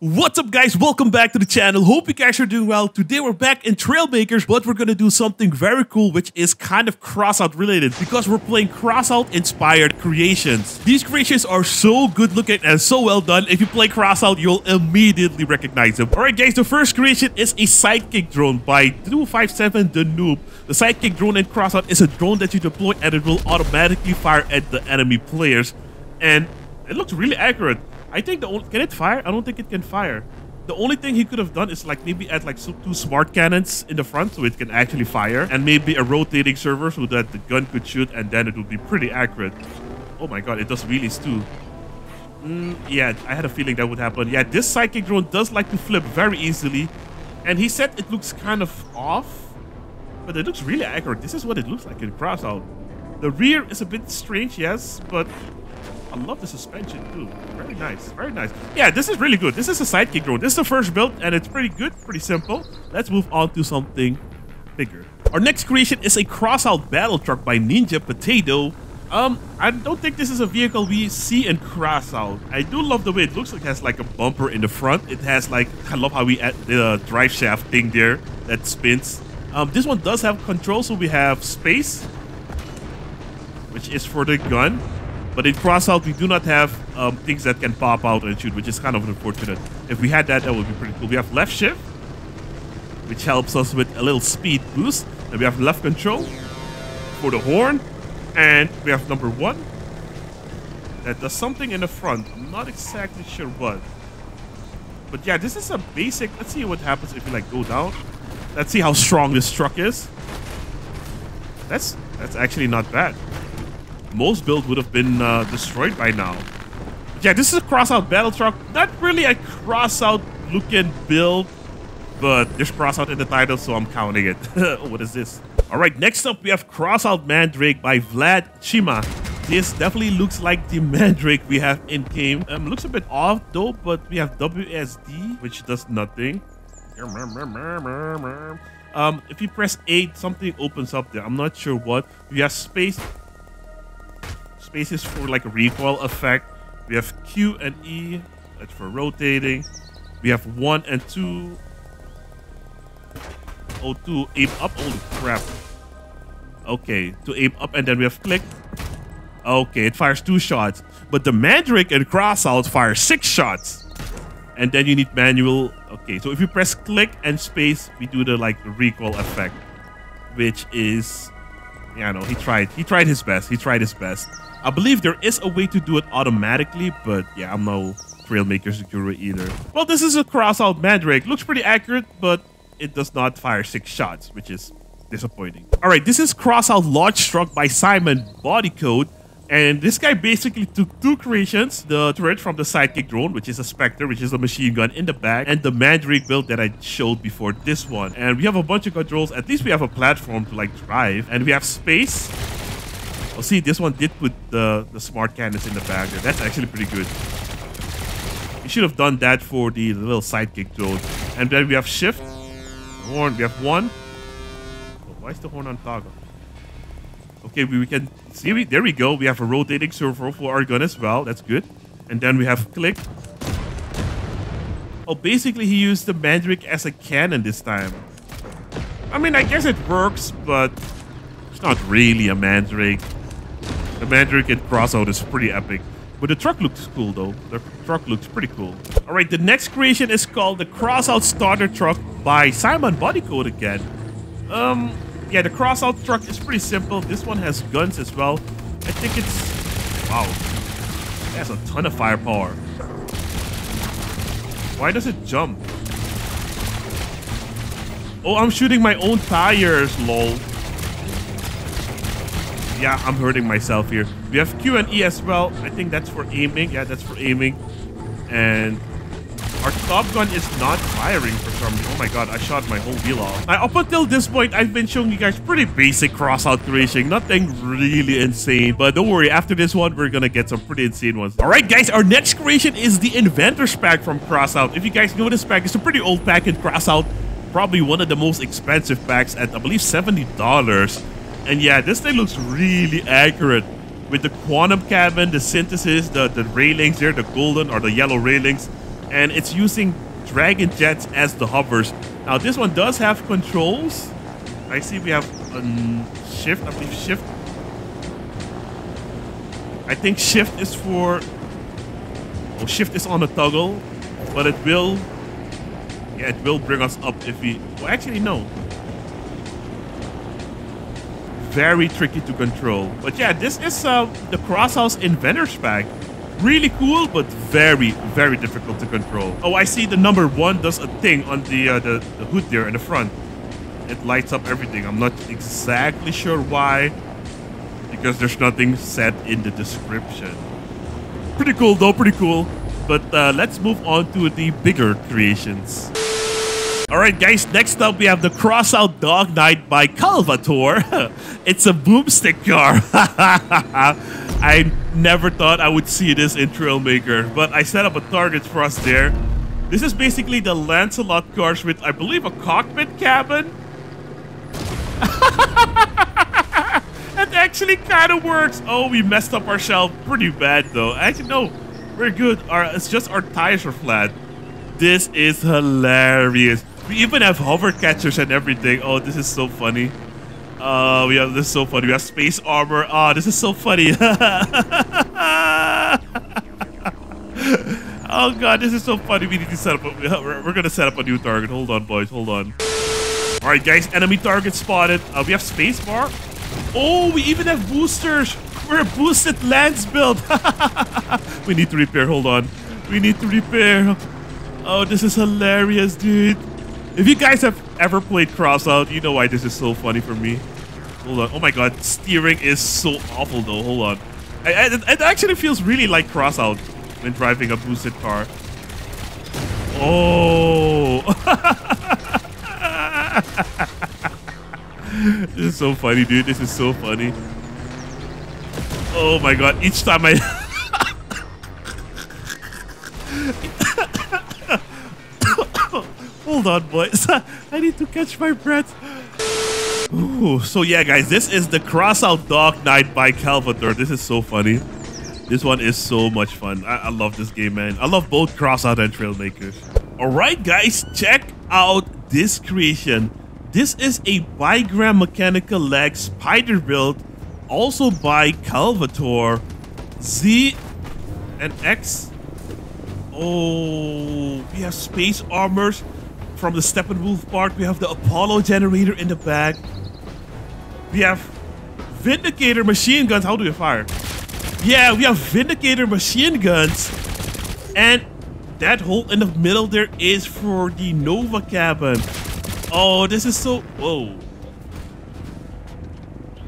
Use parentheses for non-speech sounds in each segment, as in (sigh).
What's up guys, welcome back to the channel, hope you guys are doing well. Today we're back in Trailmakers, but we're gonna do something very cool which is kind of crossout related because we're playing crossout inspired creations. These creations are so good looking and so well done, if you play crossout you'll immediately recognize them. Alright guys, the first creation is a sidekick drone by 257 The Noob. The sidekick drone in crossout is a drone that you deploy and it will automatically fire at the enemy players. And it looks really accurate. I think the only, can it fire? I don't think it can fire. The only thing he could have done is like maybe add like two smart cannons in the front so it can actually fire and maybe a rotating servo so that the gun could shoot and then it would be pretty accurate. Oh my god, it does wheelies too. Mm, yeah, I had a feeling that would happen. Yeah, this sidekick drone does like to flip very easily and he said it looks kind of off, but it looks really accurate. This is what it looks like in crossout. The rear is a bit strange, yes, but I love the suspension too. Very nice. Very nice. Yeah, this is really good. This is a sidekick drone. This is the first build and it's pretty good, pretty simple. Let's move on to something bigger. Our next creation is a crossout battle truck by Ninja Potato. Um, I don't think this is a vehicle we see in crossout. I do love the way it looks like it has like a bumper in the front. It has like, I love how we add the drive shaft thing there that spins. Um, this one does have control, so we have space, which is for the gun. But in crossout, we do not have um, things that can pop out and shoot, which is kind of unfortunate. If we had that, that would be pretty cool. We have left shift, which helps us with a little speed boost. And we have left control for the horn. And we have number one. That does something in the front. I'm not exactly sure what. But yeah, this is a basic. Let's see what happens if we like go down. Let's see how strong this truck is. That's that's actually not bad most build would have been uh, destroyed by now. Yeah, this is a crossout battle truck. Not really a crossout looking build, but there's crossout in the title, so I'm counting it. (laughs) what is this? All right, next up we have Crossout Mandrake by Vlad Chima. This definitely looks like the (laughs) Mandrake we have in game. Um, looks a bit off though, but we have WSD, which does nothing. Um, if you press 8, something opens up there. I'm not sure what. We have space spaces for like a recoil effect. We have Q and E, that's for rotating. We have one and two. Oh, to aim up. Holy crap. Okay, to aim up and then we have click. Okay, it fires two shots. But the Mandrake and Crossout fire six shots. And then you need manual. Okay, so if you press click and space, we do the like recoil effect. Which is yeah, no, he tried. He tried his best. He tried his best. I believe there is a way to do it automatically, but yeah, I'm no Trailmaker's guru either. Well, this is a crossout Mandrake. Looks pretty accurate, but it does not fire six shots, which is disappointing. All right, this is crossout launch truck by Simon Body Bodycode. And this guy basically took two creations, the turret from the sidekick drone, which is a Spectre, which is a machine gun in the back, and the Mandrake build that I showed before this one. And we have a bunch of controls. At least we have a platform to like drive. And we have space Oh, see, this one did put the, the smart cannons in the back there. That's actually pretty good. You should have done that for the little sidekick drone. And then we have shift. Horn. We have one. Oh, why is the horn on toggle? Okay, we, we can see. We, there we go. We have a rotating servo for our gun as well. That's good. And then we have click. Oh, basically he used the Mandrake as a cannon this time. I mean, I guess it works, but it's not really a Mandrake. The Mandrake and Crossout is pretty epic. But the truck looks cool though. The truck looks pretty cool. Alright, the next creation is called the Crossout Starter Truck by Simon Bodycode again. Um, yeah, the Crossout truck is pretty simple. This one has guns as well. I think it's... Wow. It has a ton of firepower. Why does it jump? Oh, I'm shooting my own tires, lol yeah, I'm hurting myself here. We have Q and E as well. I think that's for aiming. Yeah, that's for aiming. And our top gun is not firing for some reason. Oh my god, I shot my whole wheel off. Now, up until this point, I've been showing you guys pretty basic crossout creation. Nothing really insane. But don't worry, after this one, we're gonna get some pretty insane ones. Alright guys, our next creation is the Inventor's Pack from Crossout. If you guys know this pack, it's a pretty old pack in Crossout. Probably one of the most expensive packs at, I believe, $70. And yeah, this thing looks really accurate. With the quantum cabin, the synthesis, the, the railings there, the golden or the yellow railings. And it's using Dragon Jets as the hovers. Now this one does have controls. I see we have a shift, I believe shift. I think shift is for, oh shift is on a toggle, but it will, yeah it will bring us up if we, well actually no. Very tricky to control. But yeah, this is uh, the Crossout Inventor's Pack. Really cool, but very, very difficult to control. Oh, I see the number one does a thing on the, uh, the, the hood there in the front. It lights up everything. I'm not exactly sure why, because there's nothing said in the description. Pretty cool though, pretty cool. But uh, let's move on to the bigger creations. Alright guys, next up we have the Crossout Dog Knight by Calvator. (laughs) it's a boomstick car. (laughs) I never thought I would see this in Trailmaker, but I set up a target for us there. This is basically the Lancelot cars with, I believe, a cockpit cabin. (laughs) it actually kind of works. Oh, we messed up our ourselves pretty bad though. Actually, no, we're good. Our, it's just our tires are flat. This is hilarious. We even have hover catchers and everything. Oh, this is so funny. Uh, we have this is so funny. We have space armor. Oh, this is so funny. (laughs) oh god, this is so funny. We need to set up. A, we're, gonna set up a new target. Hold on, boys. Hold on. All right, guys. Enemy target spotted. Uh, we have space bar. Oh, we even have boosters. We're a boosted lance build. (laughs) we need to repair. Hold on. We need to repair. Oh, this is hilarious, dude. If you guys have ever played Crossout, you know why this is so funny for me. Hold on. Oh my god, steering is so awful though. Hold on. I, I, it actually feels really like Crossout when driving a boosted car. Oh. (laughs) this is so funny, dude. This is so funny. Oh my god, each time I... (laughs) (laughs) Hold on, boys. (laughs) I need to catch my breath. Ooh, so yeah, guys, this is the Crossout Dog Knight by Calvator. This is so funny. This one is so much fun. I, I love this game, man. I love both Crossout and Trailmakers. Alright, guys, check out this creation. This is a Bigram Mechanical Leg Spider build, also by Calvator. Z and X. Oh, we have space armors from the Steppenwolf part. We have the Apollo generator in the back. We have Vindicator machine guns. How do you fire? Yeah, we have Vindicator machine guns. And that hole in the middle there is for the Nova cabin. Oh, this is so... Whoa.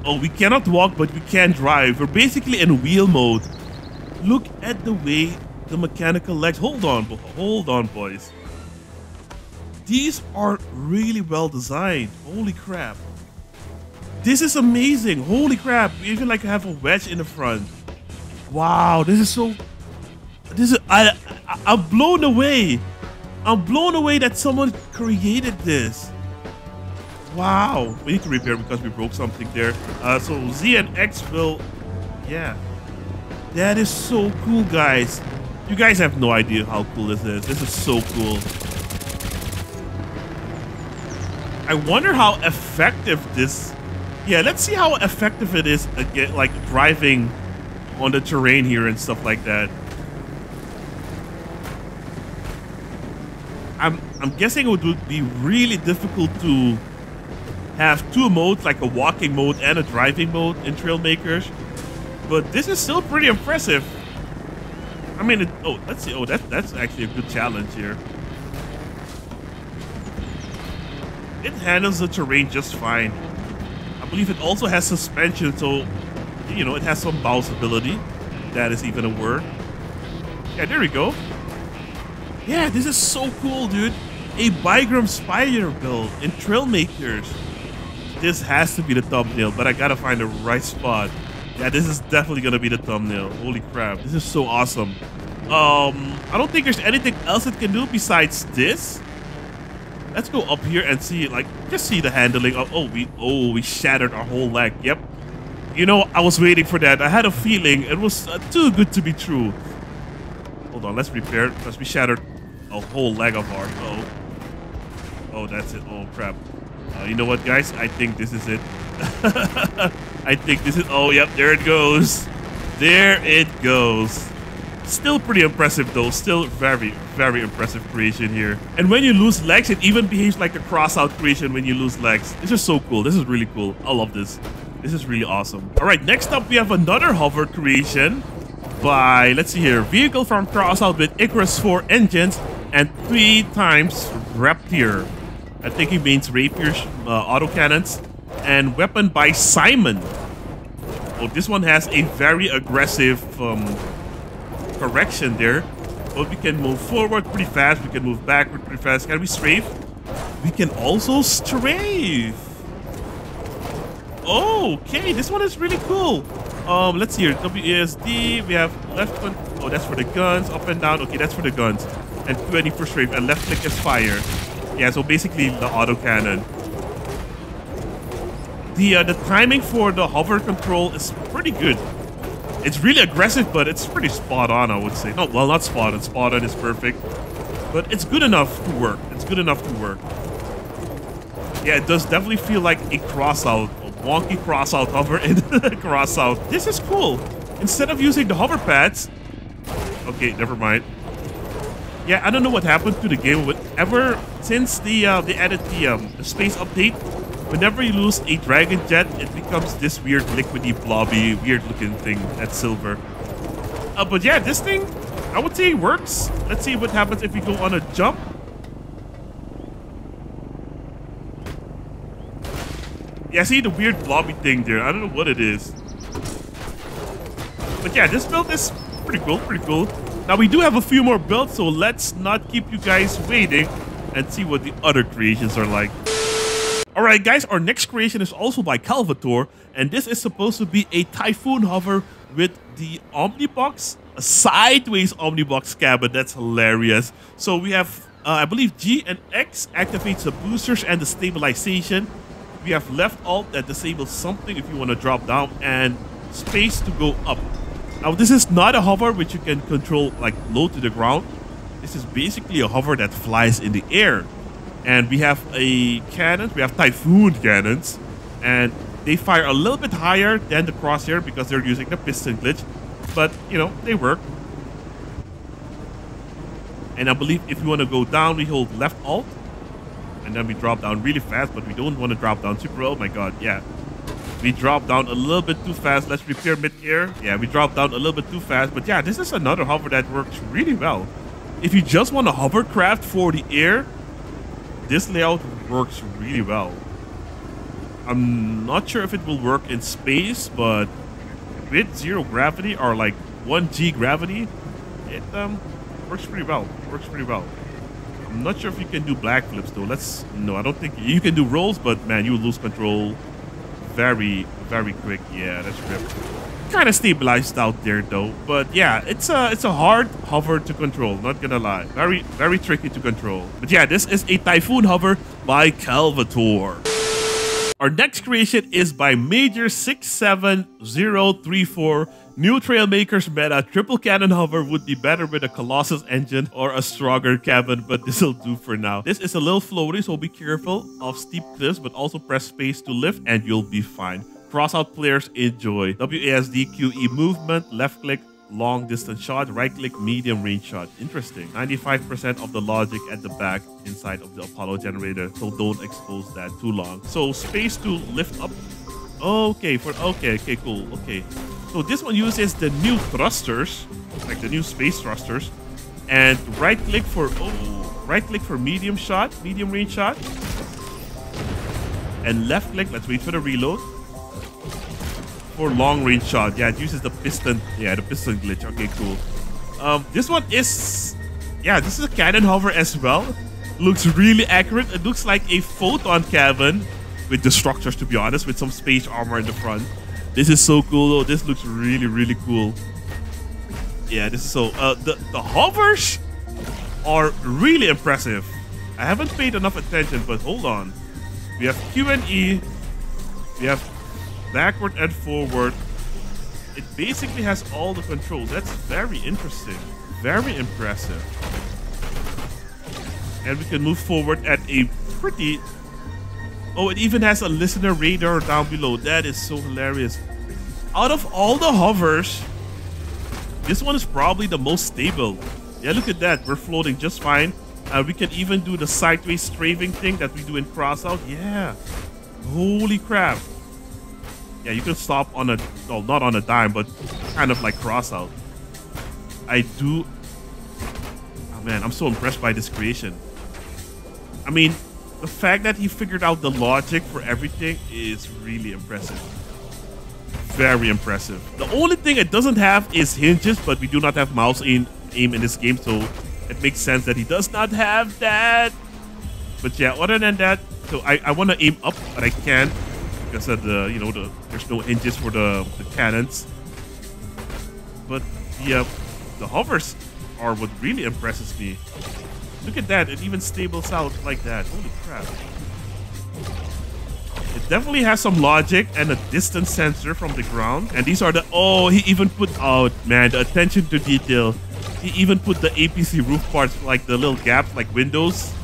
Oh, we cannot walk, but we can drive. We're basically in wheel mode. Look at the way the mechanical legs... Hold on, hold on, boys. These are really well designed. Holy crap. This is amazing. Holy crap. We even like have a wedge in the front. Wow, this is so... This is... I, I, I'm blown away. I'm blown away that someone created this. Wow. We need to repair because we broke something there. Uh, so Z and X will... Yeah. That is so cool, guys. You guys have no idea how cool this is. This is so cool. I wonder how effective this... Yeah, let's see how effective it is again, like driving on the terrain here and stuff like that. I'm I'm guessing it would be really difficult to have two modes, like a walking mode and a driving mode in Trailmakers. But this is still pretty impressive. I mean, it, oh, let's see. Oh, that, that's actually a good challenge here. It handles the terrain just fine. I believe it also has suspension, so, you know, it has some bounce ability. That is even a word. Yeah, there we go. Yeah, this is so cool, dude. A Bigram Spider build in Trailmakers. This has to be the thumbnail, but I gotta find the right spot. Yeah, this is definitely gonna be the thumbnail. Holy crap, this is so awesome. Um, I don't think there's anything else it can do besides this. Let's go up here and see, like, just see the handling of, oh, we, oh, we shattered our whole leg. Yep. You know, I was waiting for that. I had a feeling it was uh, too good to be true. Hold on, let's repair because we shattered a whole leg of art. Oh. Oh, that's it. Oh, crap. Uh, you know what, guys? I think this is it. (laughs) I think this is... Oh, yep. There it goes. There it goes. Still pretty impressive, though. Still very, very impressive creation here. And when you lose legs, it even behaves like a cross-out creation when you lose legs. This is so cool. This is really cool. I love this. This is really awesome. All right, next up, we have another hover creation by, let's see here, vehicle from Crossout with Icarus 4 engines and three times Rapier. I think it means rapier uh, autocannons. And weapon by Simon. Oh, this one has a very aggressive um, correction there. But we can move forward pretty fast. We can move backward pretty fast. Can we strafe? We can also strafe. Oh, okay, this one is really cool. Um, let's see here. WASD. We have left one. Oh, that's for the guns. Up and down. Okay, that's for the guns. And 20 for strafe. And left click is fire. Yeah, so basically the autocannon. The, uh, the timing for the hover control is pretty good. It's really aggressive, but it's pretty spot on, I would say. No, well, not spot on. Spot on is perfect. But it's good enough to work. It's good enough to work. Yeah, it does definitely feel like a cross-out. A wonky cross-out hover in (laughs) cross-out. This is cool. Instead of using the hover pads... Okay, never mind. Yeah, I don't know what happened to the game, but ever since the uh, they added the, um, the space update, whenever you lose a dragon jet, it becomes this weird liquidy, blobby, weird-looking thing at silver. Uh, but yeah, this thing, I would say works. Let's see what happens if we go on a jump. Yeah, see the weird blobby thing there. I don't know what it is. But yeah, this build is pretty cool, pretty cool. Now we do have a few more builds, so let's not keep you guys waiting and see what the other creations are like. Alright guys, our next creation is also by Calvator, and this is supposed to be a Typhoon hover with the Omnibox, a sideways Omnibox cabin, that's hilarious. So we have, uh, I believe G and X activates the boosters and the stabilization. We have left alt that disables something if you want to drop down, and space to go up. Now, this is not a hover which you can control like low to the ground. This is basically a hover that flies in the air. And we have a cannon, we have Typhoon cannons, and they fire a little bit higher than the crosshair because they're using the piston glitch. But, you know, they work. And I believe if you want to go down, we hold left alt. And then we drop down really fast, but we don't want to drop down super. Oh my god, yeah. We drop down a little bit too fast. Let's repair mid-air. Yeah, we drop down a little bit too fast. But yeah, this is another hover that works really well. If you just want a hovercraft for the air, this layout works really well. I'm not sure if it will work in space, but with zero gravity or like 1g gravity, it um, works pretty well. Works pretty well. I'm not sure if you can do black flips though. Let's no, I don't think you can do rolls, but man, you lose control very, very quick. Yeah, that's rip. Kind of stabilized out there though, but yeah, it's a it's a hard hover to control. Not gonna lie, very very tricky to control. But yeah, this is a Typhoon hover by Calvator. Our next creation is by Major 67034. New Trailmakers meta triple cannon hover would be better with a Colossus engine or a stronger cabin, but this'll do for now. This is a little floaty, so be careful of steep cliffs, but also press space to lift and you'll be fine. Crossout players enjoy. WASD QE movement, left click, long distance shot, right click, medium range shot. Interesting. 95% of the logic at the back inside of the Apollo generator, so don't expose that too long. So space to lift up. Okay, for okay, okay, cool, okay. So this one uses the new thrusters, like the new space thrusters, and right click for oh, right click for medium shot, medium range shot, and left click. Let's wait for the reload for long range shot. Yeah, it uses the piston. Yeah, the piston glitch. Okay, cool. Um, this one is, yeah, this is a cannon hover as well. Looks really accurate. It looks like a photon cabin with the structures, to be honest, with some space armor in the front. This is so cool though. This looks really, really cool. Yeah, this is so, uh, the, the hovers are really impressive. I haven't paid enough attention, but hold on. We have Q and E. We have backward and forward. It basically has all the controls. That's very interesting. Very impressive. And we can move forward at a pretty... Oh, it even has a listener radar down below. That is so hilarious. Out of all the hovers, this one is probably the most stable. Yeah, look at that. We're floating just fine. Uh, we can even do the sideways strafing thing that we do in crossout. Yeah. Holy crap. Yeah, you can stop on a... Well, not on a dime, but kind of like cross out. I do... Oh, man, I'm so impressed by this creation. I mean, the fact that he figured out the logic for everything is really impressive. Very impressive. The only thing it doesn't have is hinges, but we do not have mouse aim, aim in this game, so it makes sense that he does not have that. But yeah, other than that, so I, I want to aim up, but I can't because of the, you know, the there's no hinges for the, the cannons. But yeah, the hovers are what really impresses me. Look at that, it even stables out like that. Holy crap. It definitely has some logic and a distance sensor from the ground. And these are the, oh, he even put out, oh, man, the attention to detail. He even put the APC roof parts, like the little gaps, like windows.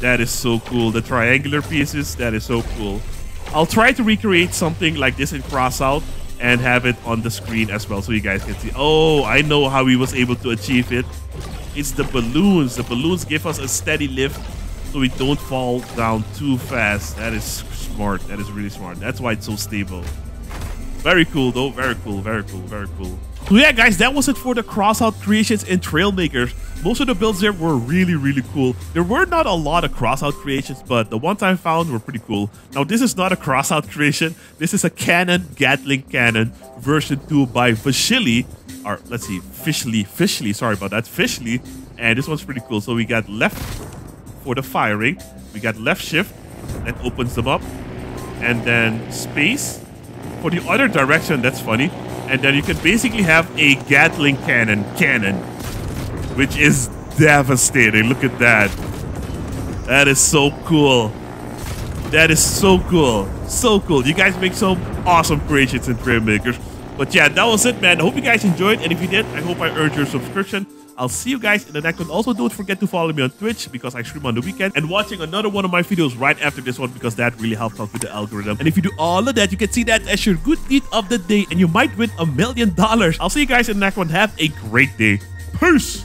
That is so cool. The triangular pieces, that is so cool. I'll try to recreate something like this in Crossout and have it on the screen as well so you guys can see. Oh, I know how he was able to achieve it. It's the balloons. The balloons give us a steady lift so we don't fall down too fast. That is smart. That is really smart. That's why it's so stable. Very cool though. Very cool. Very cool. Very cool. So yeah, guys, that was it for the crossout creations in Trailmakers. Most of the builds there were really, really cool. There were not a lot of crossout creations, but the ones I found were pretty cool. Now, this is not a crossout (laughs) creation. This is a Cannon Gatling Cannon version 2 by Vashili or let's see, Fishly, Fishly, sorry about that, Fishly. And this one's pretty cool. So we got left for the firing, we got left shift, that opens them up, and then space for the other direction, that's funny. And then you can basically have a Gatling cannon, cannon, which is devastating. Look at that. That is so cool. That is so cool. So cool. You guys make some awesome creations in Trailmakers. But yeah, that was it, man. I hope you guys enjoyed. And if you did, I hope I earned your subscription. I'll see you guys in the next one. Also, don't forget to follow me on Twitch because I stream on the weekend and watching another one of my videos right after this one because that really helps out with the algorithm. And if you do all of that, you can see that as your good deed of the day and you might win a million dollars. I'll see you guys in the next one. Have a great day. Peace!